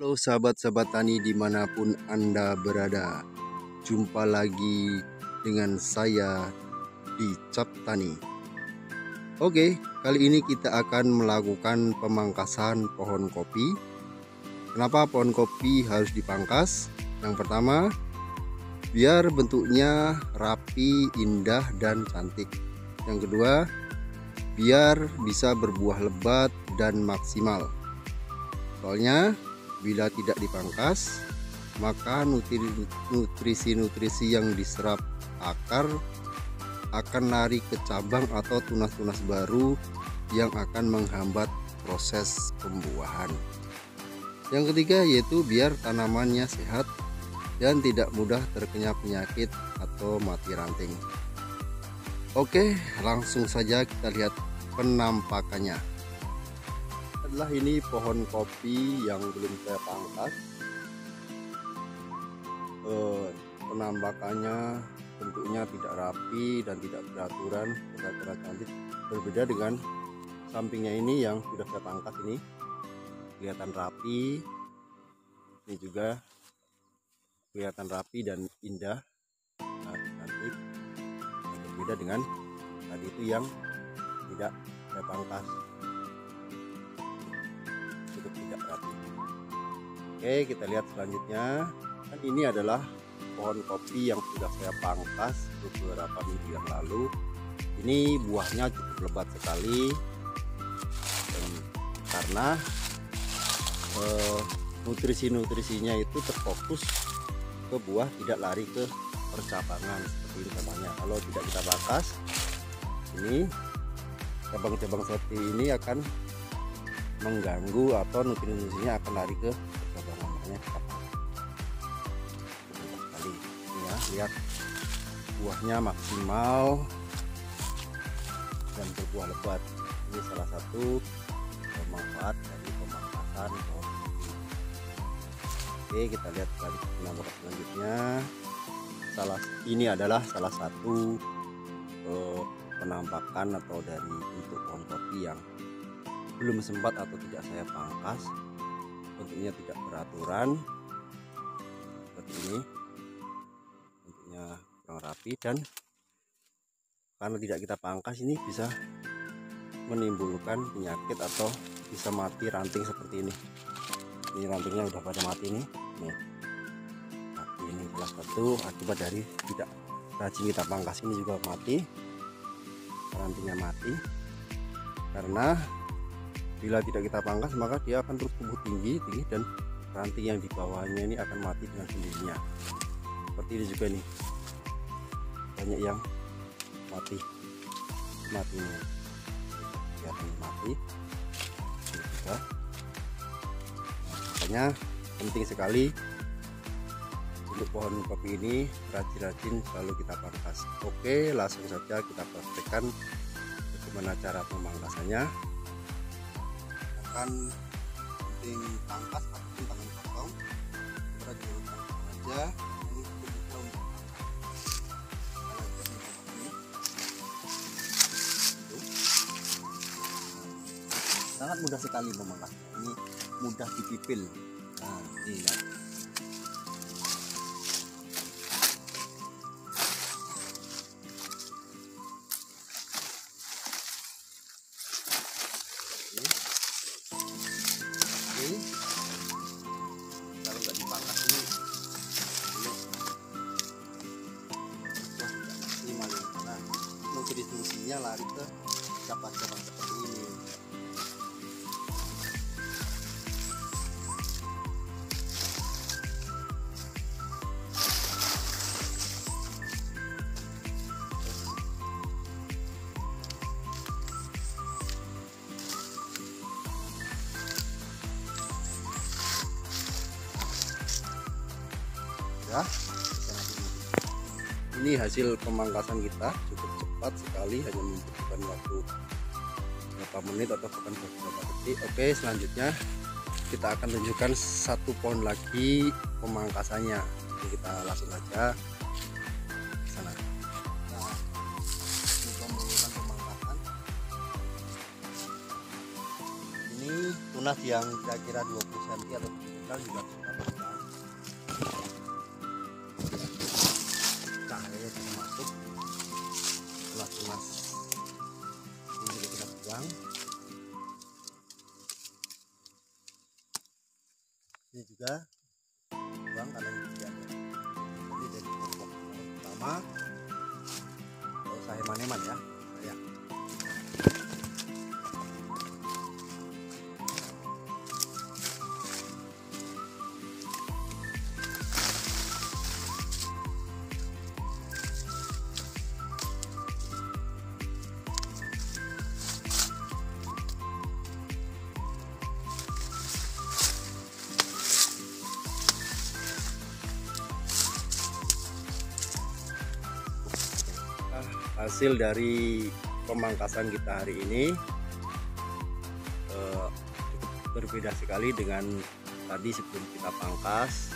Halo sahabat-sahabat tani di mana pun Anda berada. Jumpa lagi dengan saya di Cap Tani. Oke, kali ini kita akan melakukan pemangkasan pohon kopi. Kenapa pohon kopi harus dipangkas? Yang pertama, biar bentuknya rapi, indah, dan cantik. Yang kedua, biar bisa berbuah lebat dan maksimal. Soalnya Bila tidak dipangkas, maka nutrisi-nutrisi yang diserap akar akan lari ke cabang atau tunas-tunas baru yang akan menghambat proses pembuahan. Yang ketiga yaitu biar tanamannya sehat dan tidak mudah terkena penyakit atau mati ranting. Oke, langsung saja kita lihat penampakannya adalah ini pohon kopi yang belum saya pangkas. Eh, penambakannya bentuknya tidak rapi dan tidak beraturan berat cantik. Berbeda dengan sampingnya ini yang sudah saya pangkas ini. Kelihatan rapi. Ini juga kelihatan rapi dan indah. Nah, cantik. Berbeda dengan tadi itu yang tidak saya pangkas cukup tidak rapi oke kita lihat selanjutnya. Kan ini adalah pohon kopi yang sudah saya pangkas beberapa minggu yang lalu. Ini buahnya cukup lebat sekali. Dan karena eh, nutrisi-nutrisinya itu terfokus ke buah tidak lari ke percabangan seperti ini contohnya kalau tidak kita pangkas ini cabang-cabang seperti ini akan mengganggu atau nutrisinya akan lari ke cabang makanya sekali ya lihat. Buahnya maksimal dan berbuah lebat. Ini salah satu manfaat dari pemangkasan oke kita lihat kali penampakan selanjutnya. Salah ini adalah salah satu eh, penampakan atau dari bentuk pohon kopi yang belum sempat atau tidak saya pangkas. Bentuknya tidak beraturan. Seperti ini. Bentuknya kurang rapi dan karena tidak kita pangkas ini bisa menimbulkan penyakit atau bisa mati ranting seperti ini. Ini rantingnya udah pada mati nih. Nih. Mati ini salah satu akibat dari tidak rajin kita pangkas ini juga mati. Rantingnya mati. Karena bila tidak kita pangkas maka dia akan terus tumbuh tinggi tinggi dan ranting yang di bawahnya ini akan mati dengan sendirinya. Seperti ini juga nih. Banyak yang mati. Matinya. Kelihatan mati. Ini juga. Makanya penting sekali untuk pohon kopi ini rajin-rajin selalu kita pangkas. Oke langsung saja kita praktekkan bagaimana cara pemangkasannya akan penting tangkas ataupun tangan kosong kita gunakan aja ini sangat mudah sekali memangkas. Ini mudah dipipil. Nah ini distribusinya lari ke cabang-cabang seperti ini. Ya ini hasil pemangkasan kita cukup cepat sekali hanya membutuhkan waktu beberapa menit atau bahkan beberapa detik. Oke selanjutnya kita akan tunjukkan satu pohon lagi pemangkasannya. Jadi kita langsung aja sana. Nah, ini pemangkasan. Ini tunas yang kira-kira 20 cm atau kita juga masuk setelah tunas ini juga kita pegang. Ini juga pegang karena ini tidak ada. Ini dari kelompok pertama. Usah heman-heman ya saya hasil dari pemangkasan kita hari ini eh, berbeda sekali dengan tadi sebelum kita pangkas.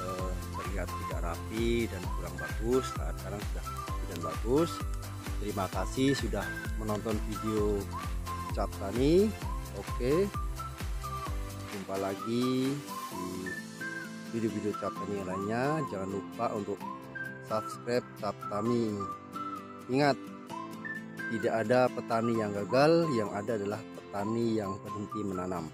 Eh, terlihat tidak rapi dan kurang bagus nah, sekarang sudah dan bagus. Terima kasih sudah menonton video cap tani. Oke jumpa lagi di video-video cap tani lainnya. Jangan lupa untuk subscribe cap tani Ingat, tidak ada petani yang gagal, yang ada adalah petani yang berhenti menanam.